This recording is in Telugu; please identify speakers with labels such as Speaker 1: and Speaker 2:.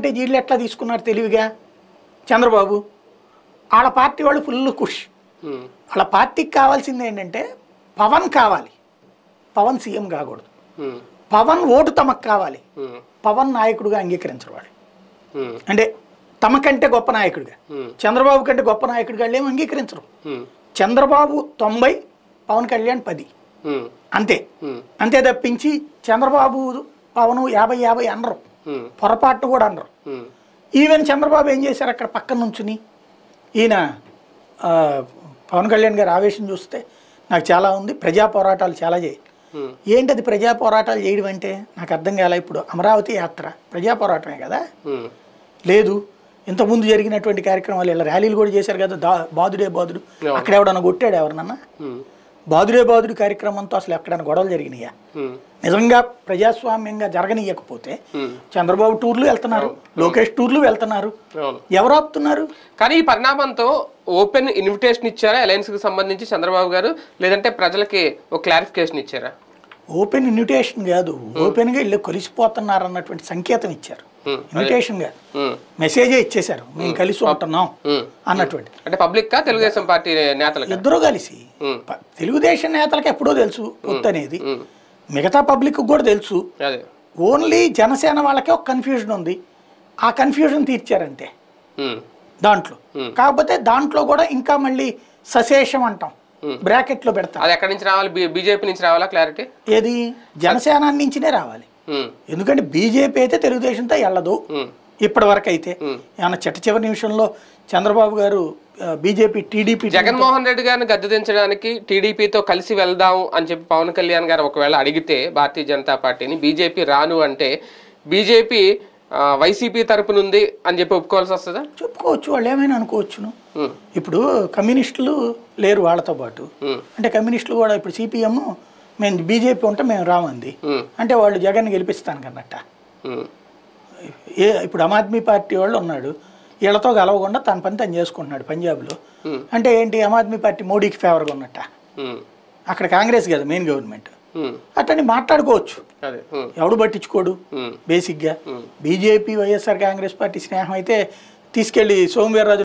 Speaker 1: అంటే వీళ్ళు ఎట్లా తీసుకున్నారు తెలివిగా? చంద్రబాబు. వాళ్ళ పార్టీ వాళ్ళు ఫుల్ ఖుష్ వాళ్ళ పార్టీకి కావాల్సింది ఏంటంటే పవన్ కావాలి. పవన్ సీఎం కాకూడదు. పవన్ ఓటు తమకు కావాలి. పవన్ నాయకుడిగా అంగీకరించరు వాళ్ళు. అంటే తమకంటే గొప్ప నాయకుడిగా. చంద్రబాబు కంటే గొప్ప నాయకుడిగా ఏమి అంగీకరించరు. చంద్రబాబు తొంభై పవన్ కళ్యాణ్ పది. అంతే. అంతే తప్పించి చంద్రబాబు పవన్ యాభై యాభై అనరు. పొరపాటు కూడా అనరు. ఈవెన్ చంద్రబాబు ఏం చేశారు అక్కడ పక్కన నుంచుని? ఈయన పవన్ కళ్యాణ్ గారి ఆవేశం చూస్తే నాకు చాలా ఉంది. ప్రజా పోరాటాలు చాలా చేయి. ఏంటది ప్రజా పోరాటాలు చేయడం అంటే? నాకు అర్థం కాలే ఇప్పుడు. అమరావతి యాత్ర ప్రజా పోరాటమే కదా? లేదు. ఇంతకుముందు జరిగినటువంటి కార్యక్రమాలు ఇలా ర్యాలీలు కూడా చేశారు కదా దా బాదుడే బాదుడు. అక్కడ ఎవడన్నా కొట్టాడు ఎవరినన్నా? బాదుడే బాదుడు కార్యక్రమంతో అసలు ఎక్కడైనా గొడవలు జరిగినాయా? నిజంగా ప్రజాస్వామ్యంగా జరగనీయకపోతే చంద్రబాబు టూర్లు వెళ్తున్నారు లోకేష్ టూర్లు వెళ్తున్నారు. ఎవరు ఆపుతున్నారు?
Speaker 2: కానీ ఈ పరిణామంతో ఓపెన్ ఇన్విటేషన్ ఇచ్చారా? అలయన్స్కి సంబంధించి చంద్రబాబు గారు? లేదంటే ప్రజలకి ఒక క్లారిఫికేషన్ ఇచ్చారా?
Speaker 1: ఓపెన్ ఇన్విటేషన్ కాదు. ఓపెన్గా ఇల్లు కొలిసిపోతున్నారు అన్నటువంటి సంకేతం ఇచ్చారు. ఇన్విటేషన్ కాదు. మెసేజే ఇచ్చేశారు. మేము కలిసి ఉంటున్నాం. అన్నటువంటి.
Speaker 2: అంటే పబ్లిక్ తెలుగుదేశం పార్టీ నేతలకి?
Speaker 1: ఇద్దరు కలిసి. తెలుగుదేశం నేతలకు ఎప్పుడో తెలుసు పొత్తు అనేది. మిగతా పబ్లిక్ కూడా తెలుసు. ఓన్లీ జనసేన వాళ్ళకే ఒక కన్ఫ్యూజన్ ఉంది. ఆ కన్ఫ్యూజన్ తీర్చారంతే.
Speaker 2: ఉమ్,
Speaker 1: దాంట్లో. కాకపోతే దాంట్లో కూడా ఇంకా మళ్ళీ సశేషం అంటాం.
Speaker 2: Hmm.
Speaker 1: బ్రాకెట్లో పెడతాం.
Speaker 2: అది ఎక్కడి నుంచి రావాలి? బీజేపీ నుంచి రావాలా? క్లారిటీ?
Speaker 1: ఏది? జనసేన నుంచినే రావాలి. ఎందుకంటే బీజేపీ అయితే తెలుగుదేశంతో వెళ్ళదు ఇప్పటి వరకు అయితే. ఏమన్నా చిట్ట చివరి నిమిషంలో చంద్రబాబు గారు బీజేపీ టీడీపీ
Speaker 2: జగన్మోహన్ రెడ్డి గారిని గద్దె దించడానికి టీడీపీతో కలిసి వెళ్దాం అని చెప్పి పవన్ కళ్యాణ్ గారు ఒకవేళ అడిగితే భారతీయ జనతా పార్టీని బీజేపీ రాను అంటే బీజేపీ వైసీపీ తరపునుంది అని చెప్పి ఒప్పుకోవాల్సి వస్తుందా?
Speaker 1: చెప్పుకోవచ్చు వాళ్ళు ఏమైనా అనుకోవచ్చును. ఇప్పుడు కమ్యూనిస్టులు లేరు వాళ్ళతో పాటు. అంటే కమ్యూనిస్టులు కూడా ఇప్పుడు సిపిఎం మేము బీజేపీ ఉంటే మేము రామంది. అంటే వాళ్ళు జగన్ గెలిపిస్తాను కన్నట్ట ఏ ఇప్పుడు ఆమ్ ఆద్మీ పార్టీ వాళ్ళు ఉన్నాడు. వీళ్ళతో కలవకుండా తన పని తను చేసుకుంటున్నాడు పంజాబ్లో. అంటే ఏంటి ఆమ్ ఆద్మీ పార్టీ మోడీకి ఫేవర్గా ఉన్నట్ట అక్కడ కాంగ్రెస్ కదా మెయిన్ గవర్నమెంట్ అట్టని మాట్లాడుకోవచ్చు. ఎవడు పట్టించుకోడు? బేసిక్గా. బీజేపీ వైఎస్ఆర్ కాంగ్రెస్ పార్టీ స్నేహం అయితే తీసుకెళ్ళి సోమవీర్రాజు